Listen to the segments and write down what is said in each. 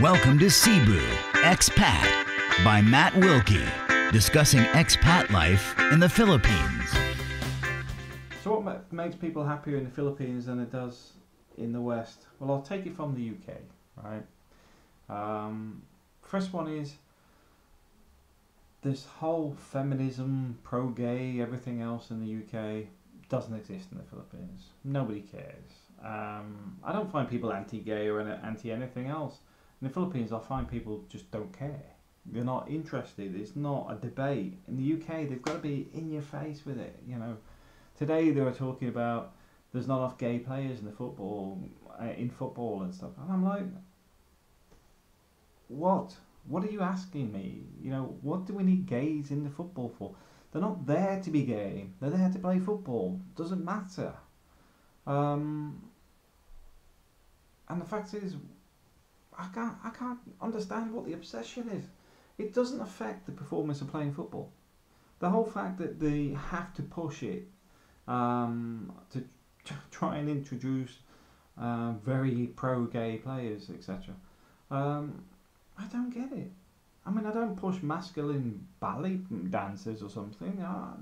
Welcome to Cebu Expat by Matt Wilkie, discussing expat life in the Philippines. So, what makes people happier in the Philippines than it does in the West? Well, I'll take it from the UK, right? Um, first one is this whole feminism, pro gay, everything else in the UK doesn't exist in the Philippines. Nobody cares. Um, I don't find people anti gay or anti anything else. In the Philippines, I find people just don't care. They're not interested. It's not a debate. In the UK, they've got to be in your face with it. You know, today they were talking about there's not enough gay players in the football, uh, in football and stuff, and I'm like, what? What are you asking me? You know, what do we need gays in the football for? They're not there to be gay. They're there to play football. Doesn't matter. Um, and the fact is, I can't I can't understand what the obsession is. It doesn't affect the performance of playing football. The whole fact that they have to push it um, to try and introduce uh, very pro-gay players, etc. Um, I don't get it. I mean, I don't push masculine ballet dancers or something. I,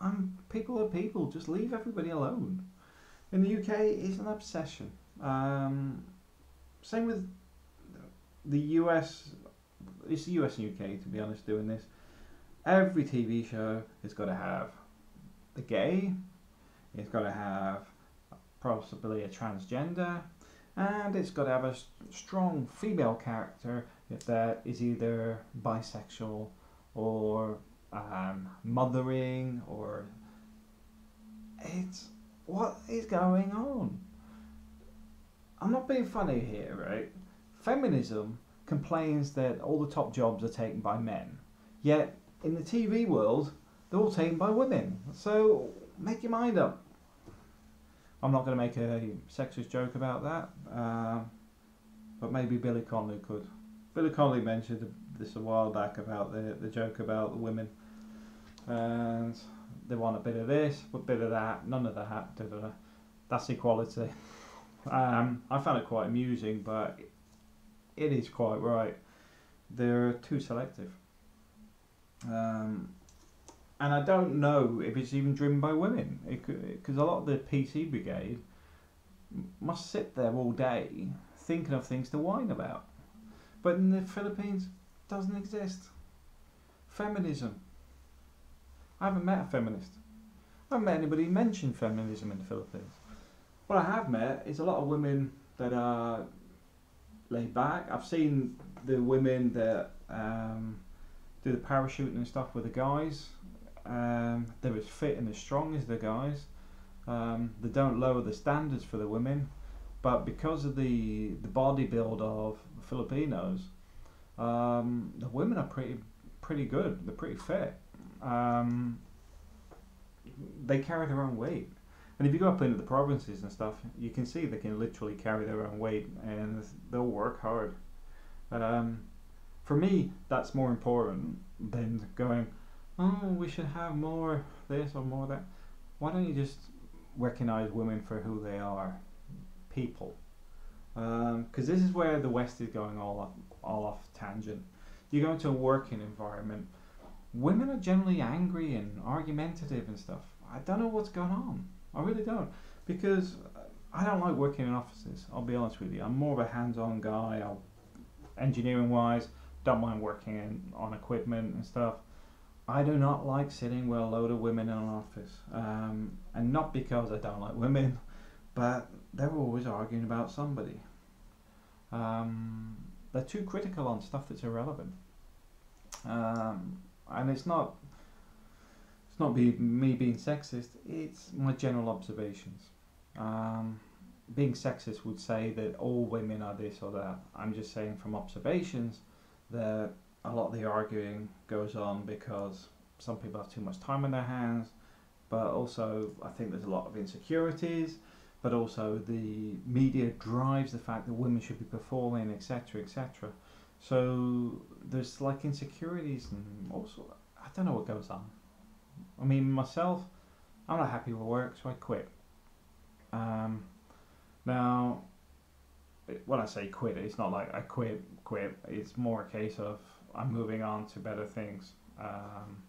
I'm people are people. Just leave everybody alone. In the UK, it's an obsession. Um, same with the US. It's the US and UK, to be honest, doing this. Every TV show has got to have the gay. It's got to have possibly a transgender, and it's got to have a strong female character that is either bisexual or um, mothering or it's what is going on i'm not being funny here right feminism complains that all the top jobs are taken by men yet in the tv world they're all taken by women so make your mind up i'm not going to make a sexist joke about that uh, but maybe billy connolly could billy connolly mentioned this a while back about the, the joke about the women and they want a bit of this, a bit of that, none of that. Da, da, da. That's equality. Um, I found it quite amusing, but it is quite right. They're too selective. Um, and I don't know if it's even driven by women, because a lot of the PC brigade must sit there all day thinking of things to whine about. But in the Philippines, doesn't exist. Feminism. I haven't met a feminist. I haven't met anybody mention feminism in the Philippines. What I have met is a lot of women that are laid back. I've seen the women that um, do the parachuting and stuff with the guys. Um, they're as fit and as strong as the guys. Um, they don't lower the standards for the women, but because of the the body build of Filipinos, um, the women are pretty pretty good. They're pretty fit um, they carry their own weight. And if you go up into the provinces and stuff, you can see they can literally carry their own weight and they'll work hard. Um, for me, that's more important than going, oh, we should have more this or more that. Why don't you just recognize women for who they are? People. Because this is where the West is going all off, all off tangent. You go into a working environment, women are generally angry and argumentative and stuff. I don't know what's going on. I really don't. Because I don't like working in offices, I'll be honest with you. I'm more of a hands on guy. I'll, engineering wise, don't mind working in, on equipment and stuff. I do not like sitting with a load of women in an office. Um, and not because I don't like women, but they're always arguing about somebody. Um, they're too critical on stuff that's irrelevant. Um, and it's not it's not be, me being sexist it's my general observations. Um, being sexist would say that all women are this or that. I'm just saying from observations that a lot of the arguing goes on because some people have too much time on their hands but also i think there's a lot of insecurities but also the media drives the fact that women should be performing etc etc so there's like insecurities and also I don't know what goes on. I mean myself, I'm not happy with work, so I quit. Um, now, when I say quit, it's not like I quit, quit. It's more a case of I'm moving on to better things. Um,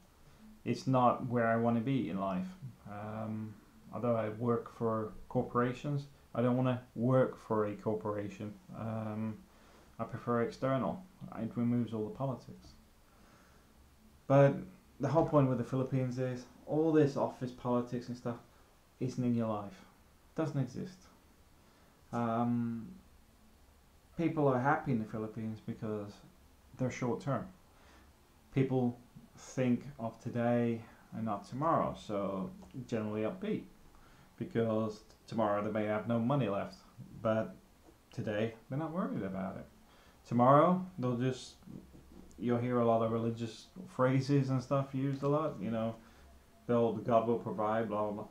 it's not where I want to be in life. Um, although I work for corporations, I don't want to work for a corporation. Um, I prefer external. It removes all the politics. But the whole point with the Philippines is all this office politics and stuff isn't in your life. Doesn't exist. Um, people are happy in the Philippines because they're short term. People think of today and not tomorrow, so generally upbeat because tomorrow they may have no money left, but today they're not worried about it. Tomorrow they'll just you'll hear a lot of religious phrases and stuff used a lot. You know, they'll God will provide, blah blah blah.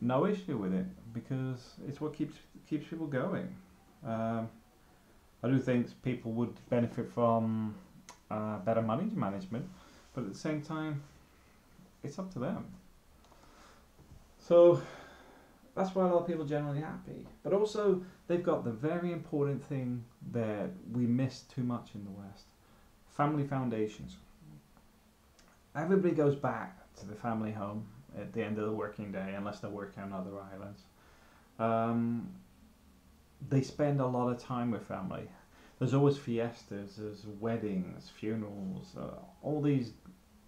No issue with it because it's what keeps keeps people going. Um, I do think people would benefit from uh, better money management, but at the same time, it's up to them. So that's why a lot of people are generally happy. But also, they've got the very important thing that we miss too much in the West family foundations. Everybody goes back to the family home at the end of the working day, unless they're working on other islands. Um, they spend a lot of time with family. There's always fiestas, there's weddings, funerals, uh, all these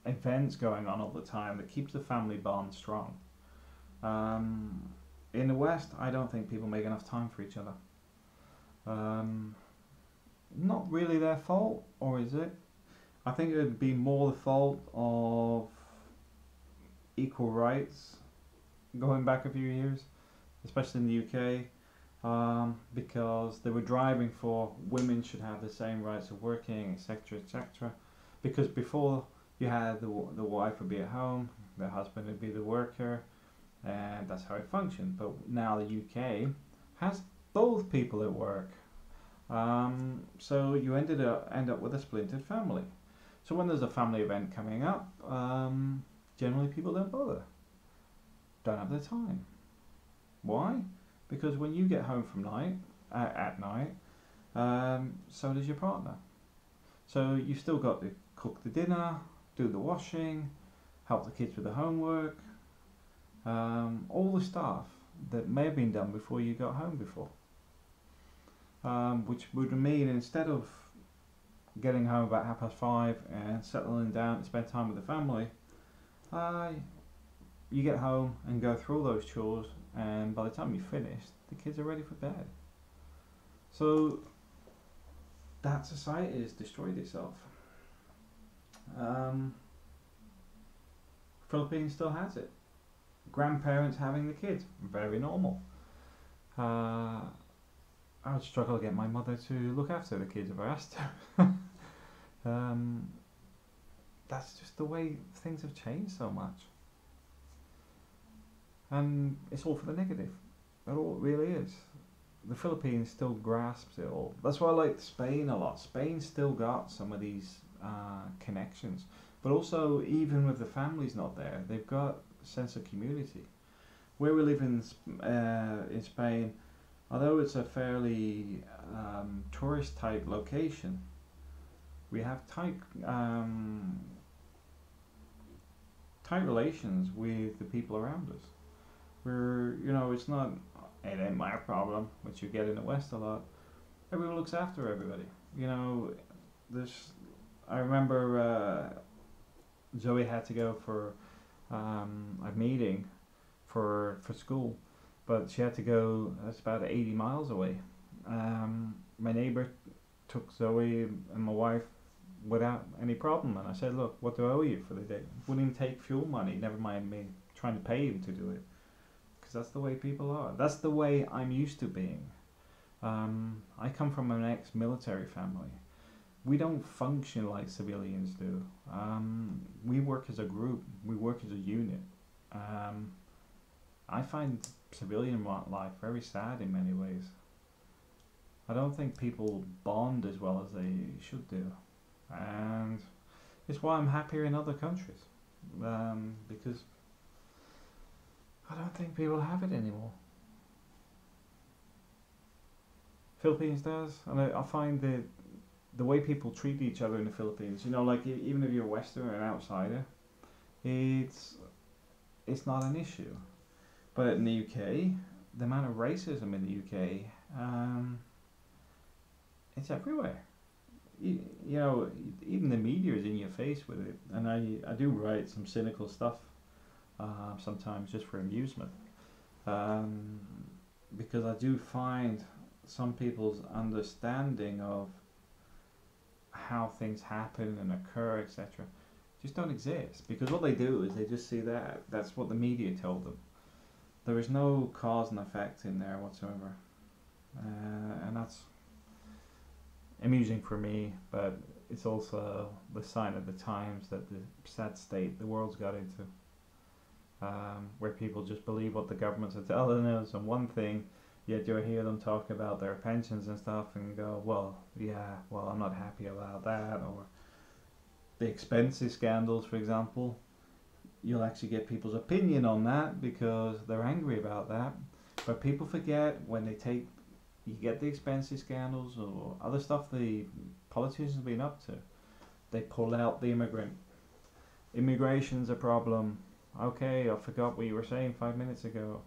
events going on all the time that keeps the family bond strong. Um, in the West, I don't think people make enough time for each other. Um, not really their fault, or is it? I think it would be more the fault of equal rights going back a few years, especially in the UK, um, because they were driving for women should have the same rights of working, etc., etc. Because before you had the the wife would be at home, the husband would be the worker, and that's how it functioned. But now the UK has both people at work, um, so you ended up end up with a splintered family. So when there's a family event coming up, um, generally people don't bother, don't have the time. Why? Because when you get home from night uh, at night, um, so does your partner. So you've still got to cook the dinner, do the washing, help the kids with the homework, um, all the stuff that may have been done before you got home before. Um, which would mean instead of getting home about half past five and settling down to spend time with the family, uh, you get home and go through all those chores, and by the time you're finished, the kids are ready for bed. So that society has destroyed itself. Um, Philippines still has it. Grandparents having the kids, very normal. Uh, I would struggle to get my mother to look after the kids if I asked her. um, that's just the way things have changed so much. And it's all for the negative. It all really is. The Philippines still grasps it all. That's why I like Spain a lot. Spain still got some of these uh, connections. But also, even with the families not there, they've got a sense of community. Where we live in, uh, in Spain, although it's a fairly um, tourist type location, we have tight um, tight relations with the people around us. We're you know it's not it ain't my problem, which you get in the West a lot. Everyone looks after everybody. You know, this I remember uh, Zoe had to go for um, a meeting for for school but she had to go. That's about eighty miles away. Um, my neighbor took Zoe and my wife without any problem, and I said, "Look, what do I owe you for the day?" Wouldn't even take fuel money. Never mind me trying to pay him to do it, because that's the way people are. That's the way I'm used to being. Um, I come from an ex-military family. We don't function like civilians do. Um, we work as a group. We work as a unit. Um, I find civilian life very sad in many ways. I don't think people bond as well as they should do, and it's why I'm happier in other countries, um, because I don't think people have it anymore. Philippines does, and I, I find the the way people treat each other in the Philippines. You know, like even if you're Western or an outsider, it's it's not an issue. But in the UK, the amount of racism in the UK, um, it's everywhere. You, you know, even the media is in your face with it, and I I do write some cynical stuff uh, sometimes just for amusement, um, because I do find some people's understanding of how things happen and occur, etc., just don't exist. Because what they do is they just see that. That's what the media told them. There is no cause and effect in there whatsoever. Uh, and that's amusing for me, but it's also the sign of the times that the sad state the world's got into. Um, where people just believe what the governments are telling us on one thing Yet you hear them talk about their pensions and stuff and go, well, yeah, well, I'm not happy about that. Or the expenses scandals, for example, you'll actually get people's opinion on that because they're angry about that. But people forget when they take, you get the expenses scandals or other stuff the politicians have been up to, they pull out the immigrant. Immigration's a problem. Okay, I forgot what you were saying five minutes ago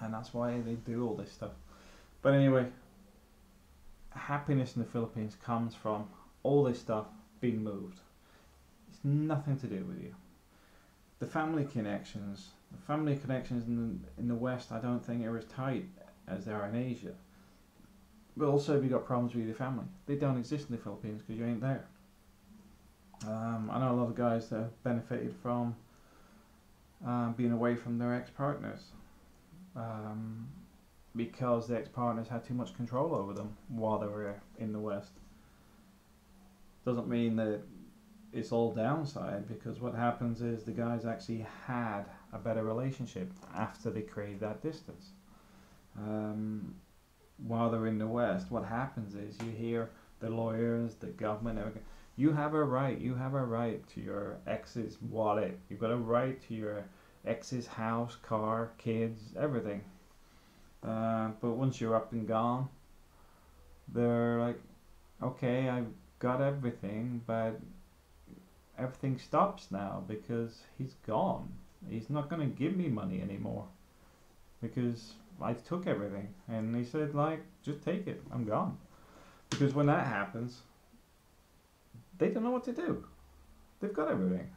and that's why they do all this stuff. But anyway, happiness in the Philippines comes from all this stuff being moved. It's nothing to do with you. The family connections, the family connections in the, in the West, I don't think are as tight as they are in Asia. But also, you've got problems with your family, they don't exist in the Philippines because you ain't there. Um, I know a lot of guys that have benefited from uh, being away from their ex partners um, because the ex-partners had too much control over them while they were in the West. Doesn't mean that it's all downside because what happens is the guys actually had a better relationship after they created that distance. Um, while they're in the West, what happens is you hear the lawyers, the government, everything. You have a right. You have a right to your ex's wallet. You've got a right to your ex's house, car, kids, everything. Uh, but once you're up and gone, they're like, okay, I've got everything, but everything stops now because he's gone. He's not going to give me money anymore because I took everything. And he said, like, just take it. I'm gone. Because when that happens, they don't know what to do. They've got everything.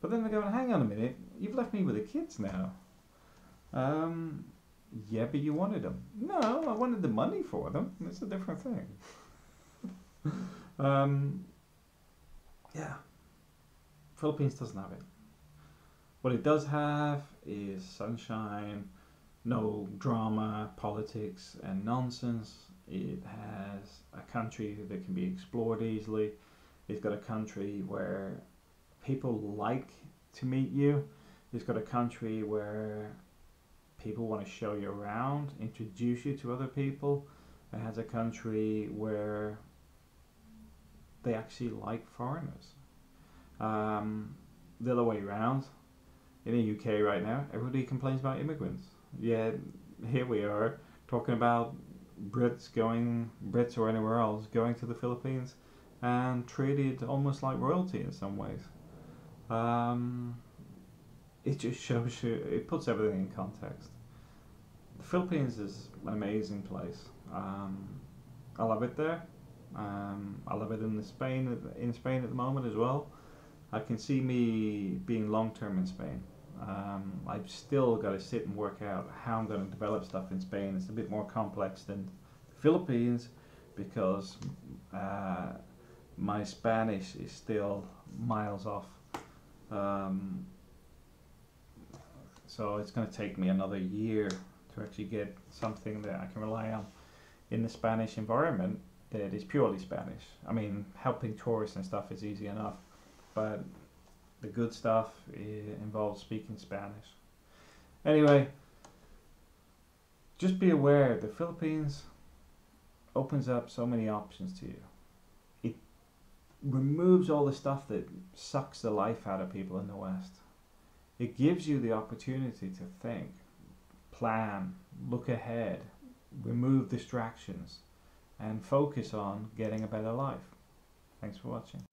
But then they're going, hang on a minute, you've left me with the kids now. Um, yeah, but you wanted them. No, I wanted the money for them. It's a different thing. um, yeah. Philippines doesn't have it. What it does have is sunshine, no drama, politics, and nonsense. It has a country that can be explored easily. It's got a country where people like to meet you. It's got a country where people want to show you around, introduce you to other people. It has a country where they actually like foreigners. Um, the other way around, in the UK right now, everybody complains about immigrants. Yeah, here we are talking about Brits going, Brits or anywhere else, going to the Philippines and treated almost like royalty in some ways. Um, it just shows you, it puts everything in context. The Philippines is an amazing place. Um, I love it there. Um, I love it in Spain in Spain at the moment as well. I can see me being long term in Spain. Um, I've still got to sit and work out how I'm going to develop stuff in Spain. It's a bit more complex than the Philippines because uh, my Spanish is still miles off um, so it's going to take me another year to actually get something that I can rely on in the Spanish environment that is purely Spanish. I mean, helping tourists and stuff is easy enough, but the good stuff involves speaking Spanish. Anyway, just be aware the Philippines opens up so many options to you It removes all the stuff that sucks the life out of people in the West. It gives you the opportunity to think, plan, look ahead, remove distractions and focus on getting a better life. Thanks for watching.